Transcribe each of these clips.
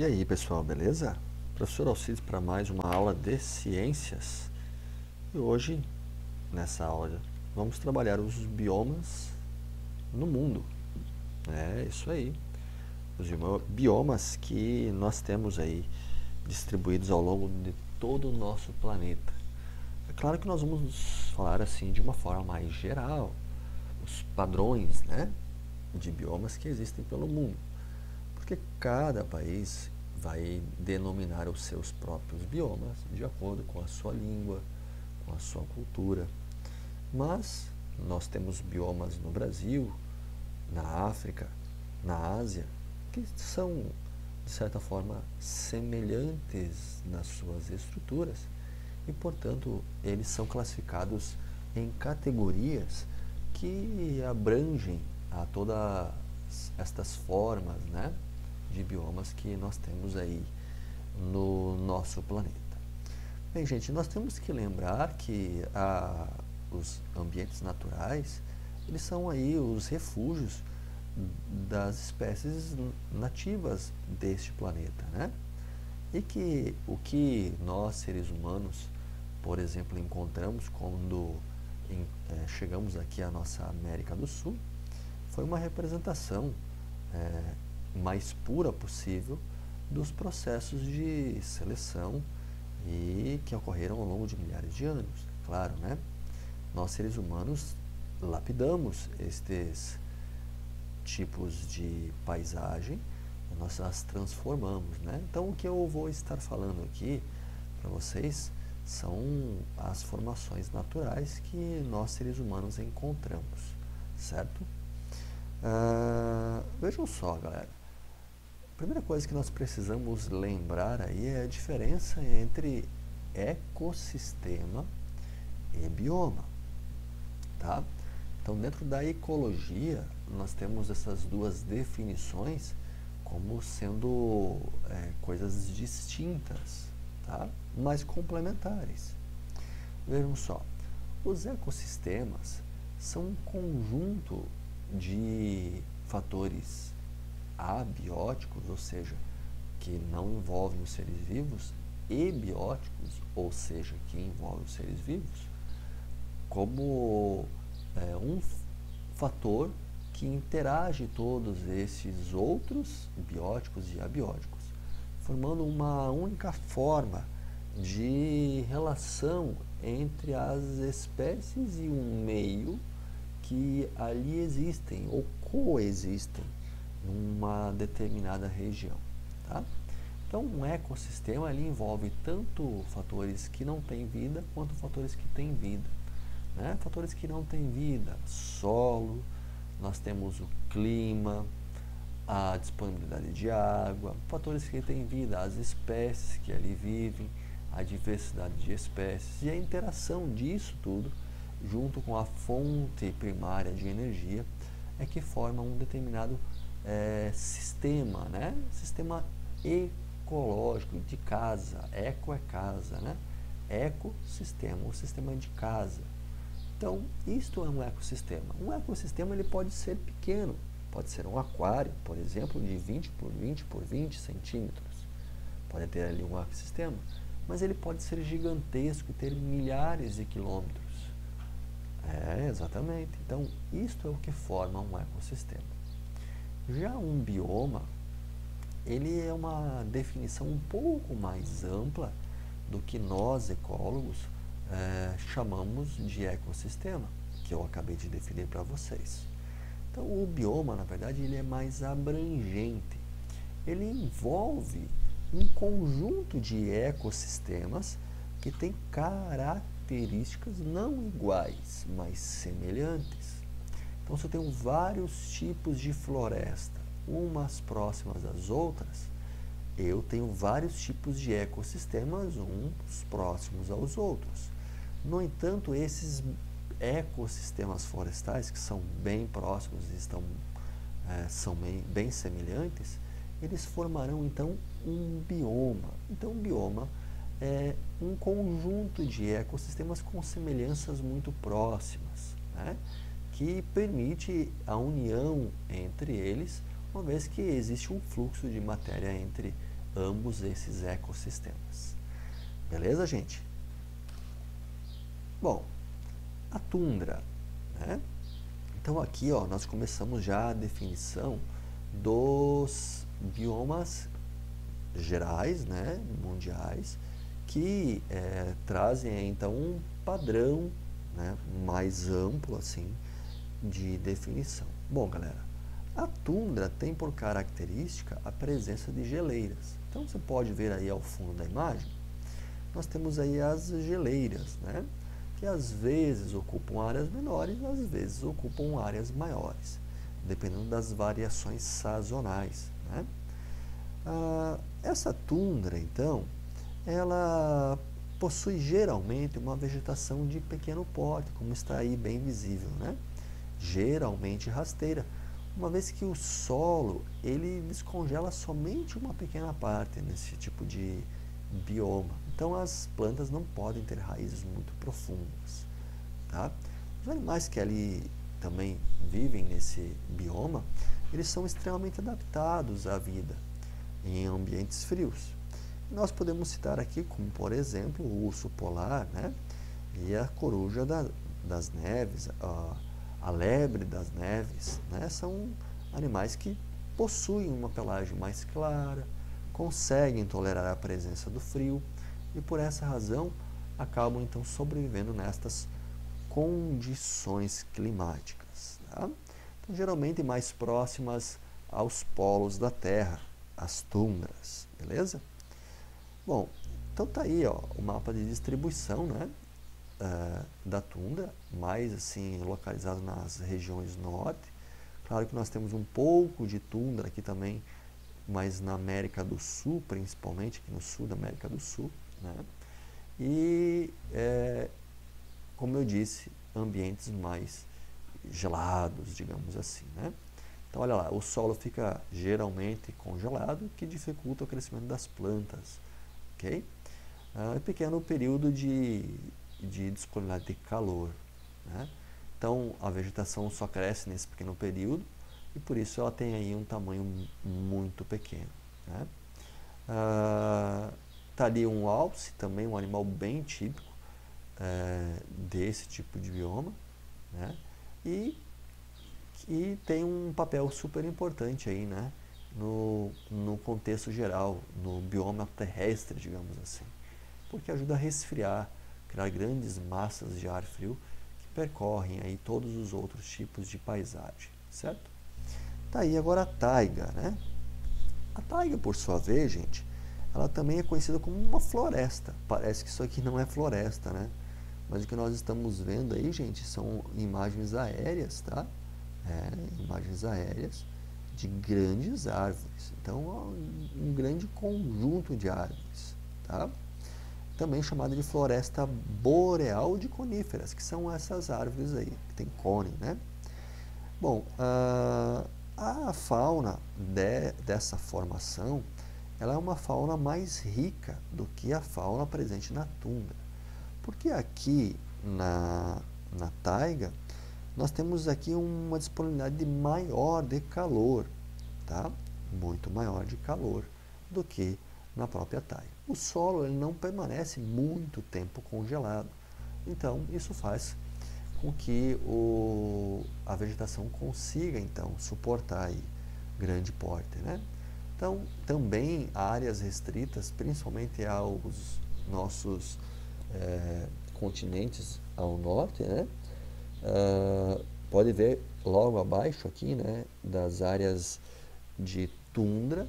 E aí pessoal, beleza? Professor Alcides para mais uma aula de ciências e hoje nessa aula vamos trabalhar os biomas no mundo. É isso aí, os biomas que nós temos aí distribuídos ao longo de todo o nosso planeta. É claro que nós vamos falar assim de uma forma mais geral, os padrões né, de biomas que existem pelo mundo porque cada país vai denominar os seus próprios biomas de acordo com a sua língua, com a sua cultura. Mas nós temos biomas no Brasil, na África, na Ásia, que são, de certa forma, semelhantes nas suas estruturas e, portanto, eles são classificados em categorias que abrangem a todas estas formas, né? De biomas que nós temos aí no nosso planeta. Bem, gente, nós temos que lembrar que a, os ambientes naturais, eles são aí os refúgios das espécies nativas deste planeta, né? E que o que nós, seres humanos, por exemplo, encontramos quando em, é, chegamos aqui à nossa América do Sul, foi uma representação é, mais pura possível dos processos de seleção e que ocorreram ao longo de milhares de anos, claro, né? Nós seres humanos lapidamos estes tipos de paisagem, nós as transformamos, né? Então o que eu vou estar falando aqui para vocês são as formações naturais que nós seres humanos encontramos, certo? Uh, vejam só, galera primeira coisa que nós precisamos lembrar aí é a diferença entre ecossistema e bioma, tá? Então, dentro da ecologia, nós temos essas duas definições como sendo é, coisas distintas, tá? mas complementares. Vejam só, os ecossistemas são um conjunto de fatores abióticos, ou seja, que não envolvem os seres vivos, e bióticos, ou seja, que envolvem os seres vivos, como é, um fator que interage todos esses outros bióticos e abióticos, formando uma única forma de relação entre as espécies e um meio que ali existem ou coexistem numa determinada região. Tá? Então, um ecossistema ele envolve tanto fatores que não têm vida quanto fatores que têm vida. Né? Fatores que não têm vida, solo, nós temos o clima, a disponibilidade de água, fatores que têm vida, as espécies que ali vivem, a diversidade de espécies e a interação disso tudo junto com a fonte primária de energia é que forma um determinado é, sistema, né? Sistema ecológico de casa. Eco é casa, né? Ecossistema, o sistema de casa. Então, isto é um ecossistema. Um ecossistema ele pode ser pequeno, pode ser um aquário, por exemplo, de 20 por 20 por 20 centímetros. Pode ter ali um ecossistema, mas ele pode ser gigantesco e ter milhares de quilômetros. É, exatamente. Então, isto é o que forma um ecossistema. Já um bioma, ele é uma definição um pouco mais ampla do que nós, ecólogos, é, chamamos de ecossistema, que eu acabei de definir para vocês. Então, o bioma, na verdade, ele é mais abrangente. Ele envolve um conjunto de ecossistemas que têm características não iguais, mas semelhantes. Então, se eu tenho vários tipos de floresta, umas próximas às outras, eu tenho vários tipos de ecossistemas, uns próximos aos outros. No entanto, esses ecossistemas florestais, que são bem próximos e estão, é, são bem, bem semelhantes, eles formarão então um bioma. Então, um bioma é um conjunto de ecossistemas com semelhanças muito próximas. Né? Que permite a união entre eles, uma vez que existe um fluxo de matéria entre ambos esses ecossistemas. Beleza, gente? Bom, a tundra, né? Então aqui, ó, nós começamos já a definição dos biomas gerais, né, mundiais, que é, trazem então um padrão né, mais amplo assim de definição. Bom, galera, a tundra tem por característica a presença de geleiras. Então você pode ver aí ao fundo da imagem, nós temos aí as geleiras, né? que às vezes ocupam áreas menores, às vezes ocupam áreas maiores, dependendo das variações sazonais. Né? Ah, essa tundra, então, ela possui geralmente uma vegetação de pequeno porte, como está aí bem visível, né? Geralmente rasteira, uma vez que o solo ele descongela somente uma pequena parte nesse tipo de bioma. Então as plantas não podem ter raízes muito profundas. Tá? Os animais que ali também vivem nesse bioma, eles são extremamente adaptados à vida em ambientes frios. Nós podemos citar aqui como, por exemplo, o urso polar né? e a coruja da, das neves, a, a lebre das neves. Né? São animais que possuem uma pelagem mais clara, conseguem tolerar a presença do frio e por essa razão acabam então sobrevivendo nestas condições climáticas. Tá? Então, geralmente mais próximas aos polos da Terra, as tundras, beleza? Bom, então tá aí ó, o mapa de distribuição né, uh, da tundra, mais assim localizado nas regiões norte. Claro que nós temos um pouco de tundra aqui também mas na América do Sul, principalmente, aqui no sul da América do Sul. Né? E, é, como eu disse, ambientes mais gelados, digamos assim. Né? Então, olha lá, o solo fica geralmente congelado, que dificulta o crescimento das plantas. ok? É um pequeno período de, de disponibilidade de calor. Né? Então, a vegetação só cresce nesse pequeno período, e por isso ela tem aí um tamanho muito pequeno. Né? Ah, tá ali um alce, também um animal bem típico é, desse tipo de bioma, né? e que tem um papel super importante aí, né? no, no contexto geral, no bioma terrestre, digamos assim, porque ajuda a resfriar, criar grandes massas de ar frio que percorrem aí todos os outros tipos de paisagem, certo? Tá aí agora a taiga, né? A taiga, por sua vez, gente, ela também é conhecida como uma floresta. Parece que isso aqui não é floresta, né? Mas o que nós estamos vendo aí, gente, são imagens aéreas, tá? É, imagens aéreas de grandes árvores. Então, um grande conjunto de árvores, tá? Também chamada de floresta boreal de coníferas, que são essas árvores aí, que tem cone, né? Bom, uh, a fauna de, dessa formação ela é uma fauna mais rica do que a fauna presente na tundra. Porque aqui na, na taiga nós temos aqui uma disponibilidade maior de calor, tá? muito maior de calor do que na própria taiga. O solo ele não permanece muito tempo congelado, então isso faz com que o, a vegetação consiga então suportar aí grande porte, né? Então, também áreas restritas, principalmente aos nossos é, continentes ao norte, né? Uh, pode ver logo abaixo aqui, né, das áreas de tundra,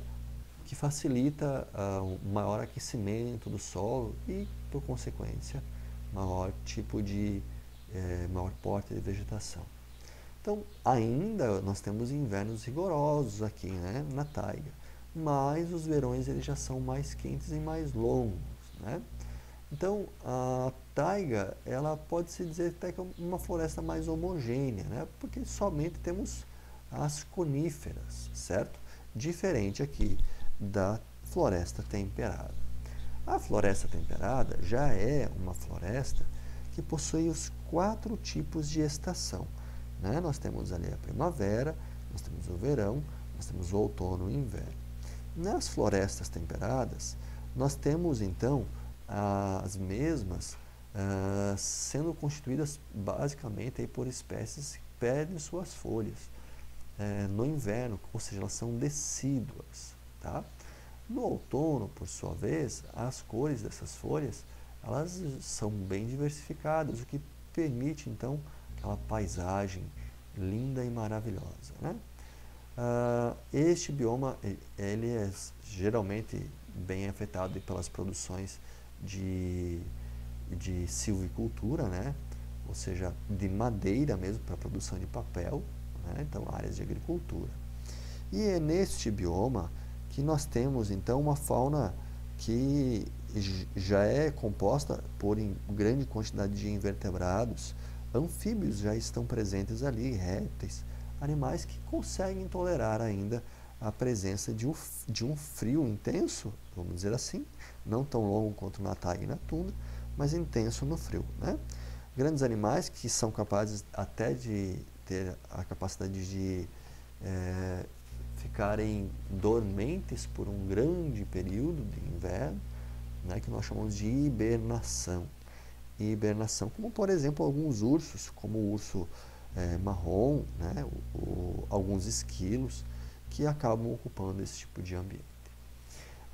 que facilita uh, maior aquecimento do solo e, por consequência, maior tipo de é, maior porte de vegetação. Então, ainda nós temos invernos rigorosos aqui, né, na taiga, mas os verões eles já são mais quentes e mais longos, né? Então, a taiga, ela pode se dizer até que é uma floresta mais homogênea, né? Porque somente temos as coníferas, certo? Diferente aqui da floresta temperada. A floresta temperada já é uma floresta que possui os quatro tipos de estação. Né? Nós temos ali a primavera, nós temos o verão, nós temos o outono e o inverno. Nas florestas temperadas, nós temos então as mesmas uh, sendo constituídas basicamente aí, por espécies que perdem suas folhas uh, no inverno, ou seja, elas são decíduas. Tá? No outono, por sua vez, as cores dessas folhas elas são bem diversificadas, o que permite então aquela paisagem linda e maravilhosa. Né? Uh, este bioma ele é geralmente bem afetado pelas produções de, de silvicultura, né? ou seja, de madeira mesmo para produção de papel, né? então áreas de agricultura. E é neste bioma que nós temos então uma fauna que já é composta por grande quantidade de invertebrados, anfíbios já estão presentes ali, répteis, animais que conseguem tolerar ainda a presença de um, de um frio intenso, vamos dizer assim, não tão longo quanto na taiga e na tundra, mas intenso no frio. Né? Grandes animais que são capazes até de ter a capacidade de é, ficarem dormentes por um grande período de inverno, né, que nós chamamos de hibernação. Hibernação, como por exemplo alguns ursos, como o urso é, marrom, né, alguns esquilos, que acabam ocupando esse tipo de ambiente.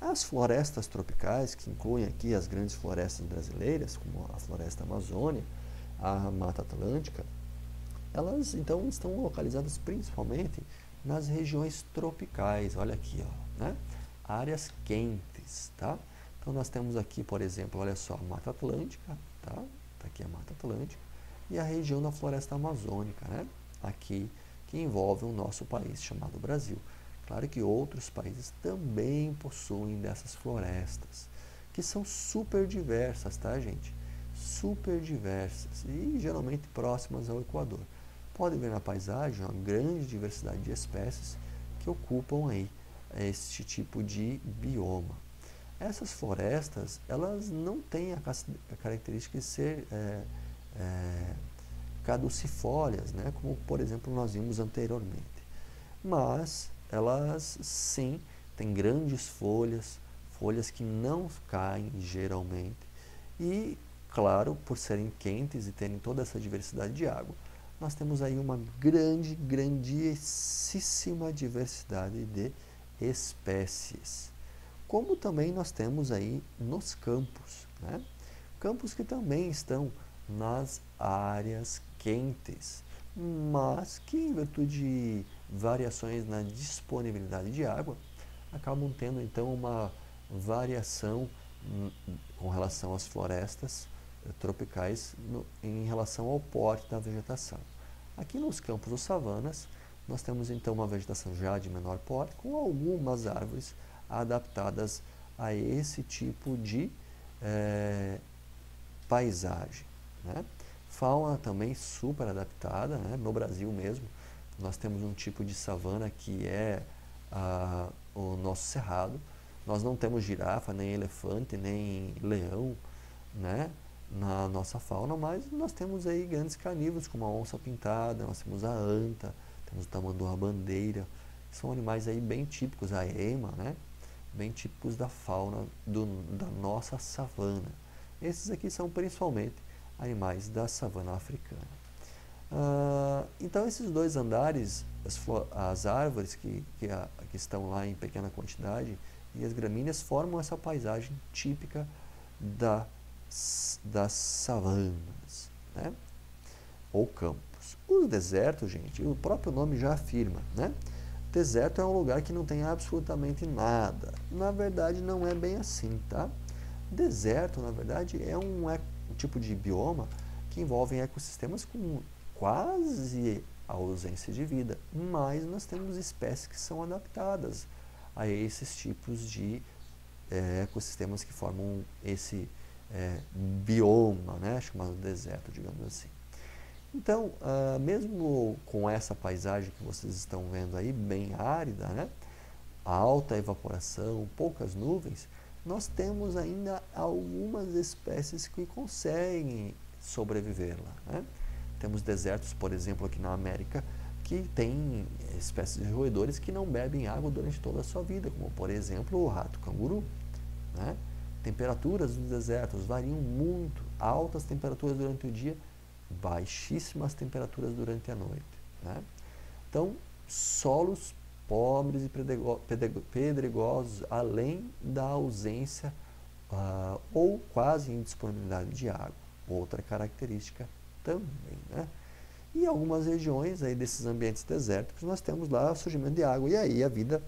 As florestas tropicais, que incluem aqui as grandes florestas brasileiras, como a floresta amazônica, a Mata Atlântica, elas então estão localizadas principalmente nas regiões tropicais. Olha aqui, ó, né? áreas quentes, tá? Então nós temos aqui, por exemplo, olha só, a Mata Atlântica, tá? Tá aqui a Mata Atlântica e a região da floresta amazônica, né? Aqui que envolve o nosso país chamado Brasil. Claro que outros países também possuem dessas florestas, que são super diversas, tá, gente? Super diversas e geralmente próximas ao Equador. Pode ver na paisagem uma grande diversidade de espécies que ocupam aí este tipo de bioma. Essas florestas, elas não têm a, característica de ser é, é, caducifólias, né? como por exemplo nós vimos anteriormente. Mas elas sim têm grandes folhas, folhas que não caem geralmente, e claro, por serem quentes e terem toda essa diversidade de água, nós temos aí uma grande, grandíssima diversidade de espécies. Como também nós temos aí nos campos, né? campos que também estão nas áreas quentes, mas que em virtude de variações na disponibilidade de água, acabam tendo então uma variação hum, com relação às florestas tropicais no, em relação ao porte da vegetação. Aqui nos campos ou savanas, nós temos então uma vegetação já de menor porte, com algumas árvores adaptadas a esse tipo de é, paisagem. Né? Fauna também super adaptada, né? no Brasil mesmo. Nós temos um tipo de savana que é a, o nosso cerrado. Nós não temos girafa, nem elefante, nem leão né? Na nossa fauna, mas nós temos aí grandes carnívoros como a onça pintada, nós temos a anta, temos o tamanduá bandeira, são animais aí bem típicos, a ema, né? bem típicos da fauna do, da nossa savana. Esses aqui são principalmente animais da savana africana. Uh, então, esses dois andares, as, as árvores que, que, a, que, estão lá em pequena quantidade e as gramíneas formam essa paisagem típica da, das savanas né? ou campos. Os desertos, gente, o próprio nome já afirma, né? Deserto é um lugar que não tem absolutamente nada. Na verdade, não é bem assim, tá? Deserto, na verdade, é um, um tipo de bioma que envolve ecossistemas com quase ausência de vida, mas nós temos espécies que são adaptadas a esses tipos de é, ecossistemas que formam esse é, bioma, né, chamado deserto, digamos assim. Então, uh, mesmo com essa paisagem que vocês estão vendo aí, bem árida, né? alta evaporação, poucas nuvens, nós temos ainda algumas espécies que conseguem sobreviver lá. Né? Temos desertos, por exemplo, aqui na América, que tem espécies de roedores que não bebem água durante toda a sua vida, como por exemplo o rato canguru. Né? Temperaturas dos desertos variam muito, altas temperaturas durante o dia, baixíssimas temperaturas durante a noite. Né? Então, solos pobres e pedregosos, além da ausência uh, ou quase indisponibilidade de água. Outra característica também. Né? E algumas regiões aí desses ambientes desérticos nós temos lá surgimento de água e aí a vida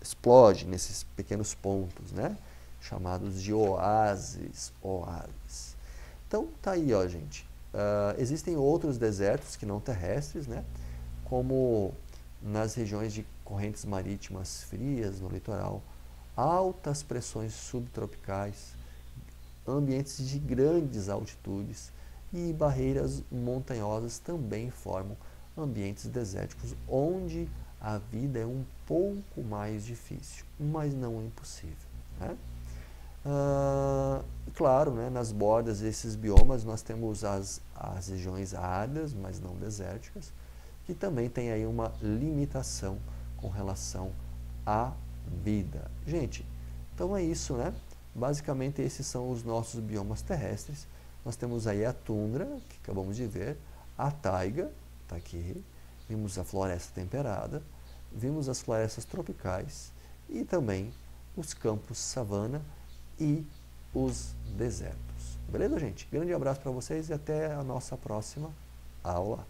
explode nesses pequenos pontos, né? Chamados de oásis, oásis. Então tá aí, ó, gente. Uh, existem outros desertos que não terrestres, né? Como nas regiões de correntes marítimas frias no litoral, altas pressões subtropicais, ambientes de grandes altitudes e barreiras montanhosas também formam ambientes desérticos onde a vida é um pouco mais difícil, mas não impossível. Né? Ah, claro, né, nas bordas desses biomas nós temos as, as regiões áridas, mas não desérticas, que também tem aí uma limitação com relação à vida. Gente, então é isso, né? Basicamente esses são os nossos biomas terrestres. Nós temos aí a tundra, que acabamos de ver, a taiga, está aqui, vimos a floresta temperada, vimos as florestas tropicais e também os campos savana, e os desertos. Beleza, gente? Grande abraço para vocês e até a nossa próxima aula.